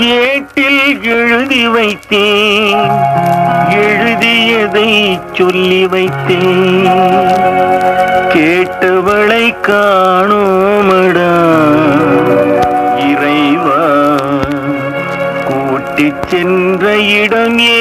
ஏட்டில் எழுதி வைத்தேன். எழுதியதை சொல்லி வைத்தேன். கேட்டவளை காணோமடா. இறைவா கூட்டிச் சென்ற இடம் ஏ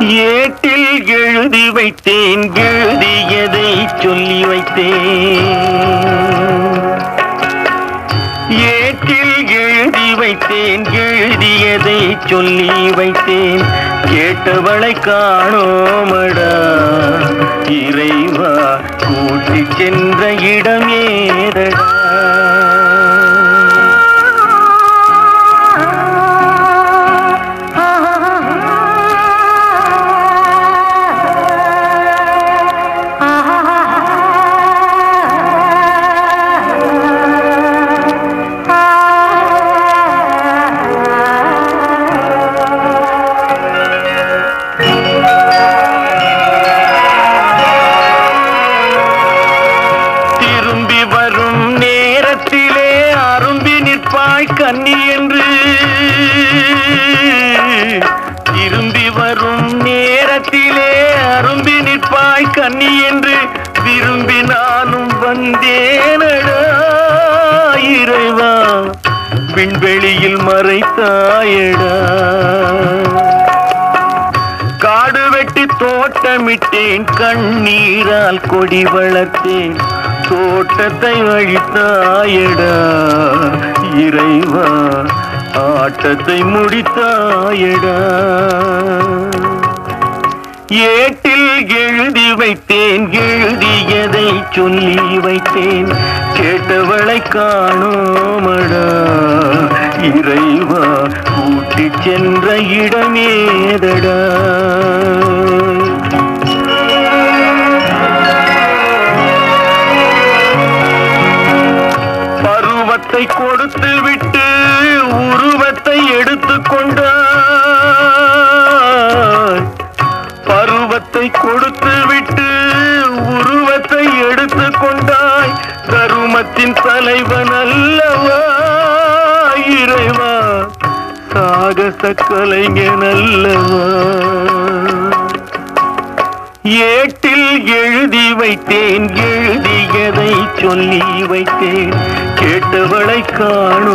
ஏட்டில் எழுதி வைத்தேன் எழுதியதை சொல்லி வைத்தேன். ஏட்டில் எழுதி வைத்தேன் எழுதியதை சொல்லி வைத்தேன். கேட்டவளை காணோமடா இறைவா கூட்டி சென்ற இடம் ஏதடா? தாய் கன்னி என்று திரும்பி வரும் நேரத்திலே அரும்பி நிற்பாய் கன்னி என்று விரும்பி நானும் வந்தேனடா இறைவா. விண்வெளியில் மறைத்தாயடா. காடு வெட்டி தோட்டமிட்டேன் கண்ணீரால் கொடி வளர்த்தேன். தோட்டத்தை அழித்தாயடா இறைவா ஆட்டத்தை முடித்தாயடா. ஏட்டில் எழுதி வைத்தேன் எழுதியதை சொல்லி வைத்தேன். கேட்டவளை காணோமடா. இறைவா கூட்டிச் சென்ற இடமேதடா. உலகத்தின் தலைவன் அல்லவா இறைவா? சாகச கலைஞன் அல்லவா? ஏட்டில் எழுதி வைத்தேன் எழுதியதை சொல்லி வைத்தேன் கேட்டவளை காணும்